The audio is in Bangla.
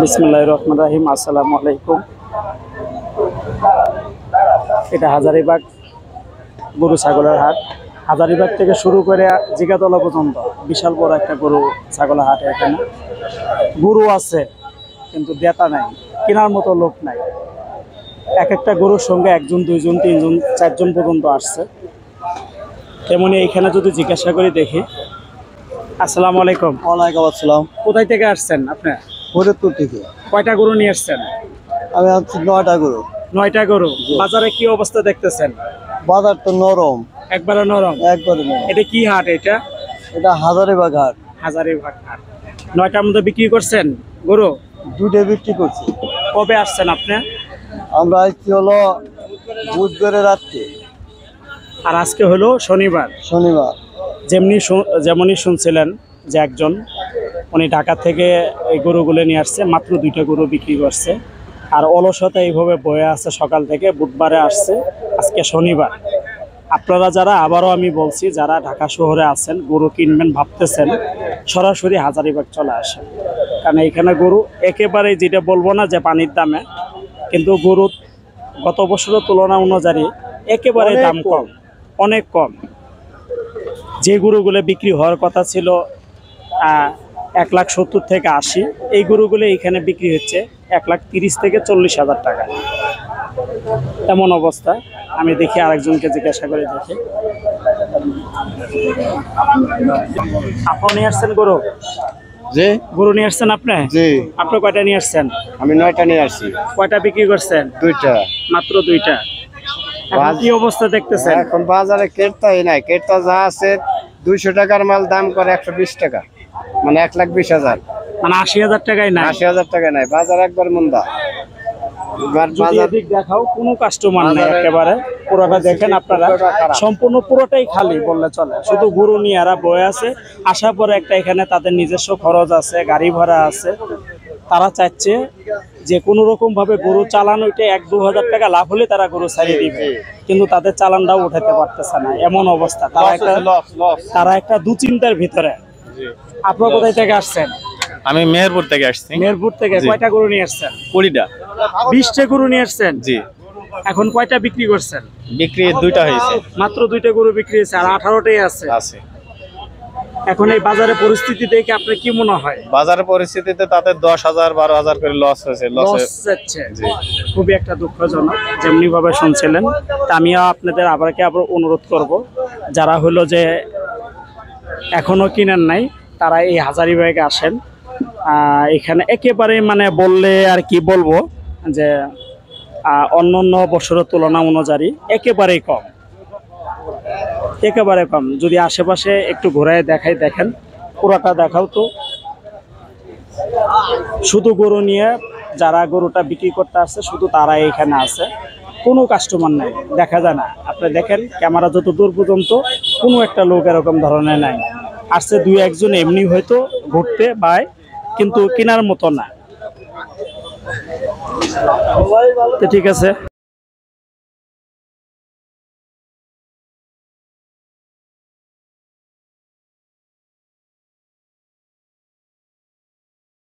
বিসমুল্লাহ রহমান রাহিম, আসসালামু আলাইকুম। এটা হাজারিবাগ গরু ছাগলের হাট। হাজারিবাগ থেকে শুরু করে জিগাতলা পর্যন্ত বিশাল বড় একটা গরু ছাগলের হাট এখানে। গরু আছে, কিন্তু দেতা নাই, কেনার মতো লোক নাই। এক একটা গরুর সঙ্গে একজন, দুইজন, তিনজন, চারজন পর্যন্ত আসছে। তেমনি এইখানে যদি জিজ্ঞাসা করে দেখি আসসালামু আলাইকুম। ওয়ালাইকুম আসসালাম। কোথায় থেকে আসছেন আপনি? ফরিদপুর থেকে। কয়টা গরু নিয়ে আসছেন? আমি হচ্ছে নয়টা গরু। নয়টা গরু। বাজারে কি অবস্থা দেখতেছেন? বাজার তো নরম। একবারে নরম? একবারে নরম। এটা কি হাট এটা? এটা হাজারে বাঘ হাট। হাজারি ভাগ হাট। নয়টার মধ্যে বিক্রি করছেন গরু? দুটো বিক্রি করছি। কবে আসছেন আপনি? আমরা আসছি হলো বুধবারে রাত্রে। আর আজকে হলো শনিবার। শনিবার। যেমনি যেমনই শুনছিলেন যে একজন উনি ঢাকা থেকে এই গরুগুলো নিয়ে আসছে মাত্র দুইটা গরু বিক্রি করছে। আর অলসতা এইভাবে বয়ে আছে সকাল থেকে বুধবারে আসছে আজকে শনিবার। আপনারা যারা আবারও আমি বলছি যারা ঢাকা শহরে আছেন গরু কিনবেন ভাবতেছেন সরাসরি হাজারিবাগ চলে আসেন। কারণ এইখানে গরু একেবারেই যেটা বলব না যে পানির দামে কিন্তু গরু গত বছরের তুলনা অনুযায়ী একেবারে দাম। কম অনেক কম। যে গরুগুলো বিক্রি হওয়ার কথা ছিল এক লাখ সত্তর থেকে আশি এই গরুগুলো এখানে বিক্রি হচ্ছে এক লাখ তিরিশ থেকে চল্লিশ হাজার টাকা। এমন অবস্থা। আমি দেখি আরেকজনকে জিজ্ঞাসা করে দেখি। আপনি নিয়ে আসছেন গরু? জি। গরু নিয়ে আসছেন আপনি? জি। আপনি কয়টা নিয়ে আসছেন? আমি নয়টা নিয়ে আসছি। কয়টা বিক্রি করছেন? দুইটা। মাত্র দুইটা। কি অবস্থা দেখতেছেন? এখন বাজারে কেরতাই নাই। কেরতা যা আছে দুইশো টাকার মাল দাম করে একশো বিশ টাকা। মানে এক লাখ বিশ হাজার। মানে আশি হাজার টাকায় না আশি হাজার টাকায় নাই। বাজার একবার মন্দা। দেখাও কোনো কাস্টমার নেই একেবারে। পুরোটা দেখেন আপনারা। সম্পূর্ণ পুরোটাই খালি বললে চলে। শুধু গরু নিয়ে এরা বয়ে আছে। আসার পরে একটা এখানে তাদের নিজস্ব খরচ আছে গাড়ি ভাড়া আছে। তারা চাচ্ছে যে কোনো রকম ভাবে গরু চালান ওইটা এক দু হাজার টাকা লাভ হলে তারা গরু ছাড়িয়ে দিবে। কিন্তু তাদের চালানটাও উঠাতে পারতেছে না। এমন অবস্থা। তারা একটা তারা একটা দু দুচিন্তার ভিতরে। আপনার কোথায় থেকে আসছেন? আমি মেহেরপুর থেকে আসছি। মেহেরপুর থেকে। কয়টা গরু নিয়ে আসছেন? কুড়িটা। বিশটা গরু নিয়ে আসছেন? জি। এখন কয়টা বিক্রি করছেন? বিক্রি দুইটা হয়েছে। মাত্র দুইটা গরু বিক্রি হয়েছে আর আঠারোটাই আছে। আছে। এখন এই বাজারের পরিস্থিতি দেখে আপনার কি মনে হয়? বাজারের পরিস্থিতিতে তাতে দশ হাজার বারো হাজার করে লস হয়েছে লস যাচ্ছে। খুবই একটা দুঃখজনক যেমনি ভাবে শুনছিলেন। তা আমিও আপনাদের আবারকে আবার অনুরোধ করব যারা হলো যে এখনও কিনেন নাই তারা এই হাজারিবাগে আসেন। এখানে একেবারে মানে বললে আর কি বলব যে অন্য অন্য বছরের তুলনা অনুযায়ী একেবারেই কম। একেবারে কম। যদি আশেপাশে একটু ঘোরায় দেখাই দেখেন, পুরোটা দেখাও তো। শুধু গরু নিয়ে যারা গরুটা বিক্রি করতে আসছে, শুধু তারাই এখানে আছে। কোনো কাস্টমার নাই, দেখা যায় না। আপনি দেখেন ক্যামেরা যত দূর পর্যন্ত, কোনো একটা লোক এরকম ধরনের নাই। আসছে দুই একজন, এমনি হয়তো ঘুরতে বাই, কিন্তু কেনার মতো না। ঠিক আছে।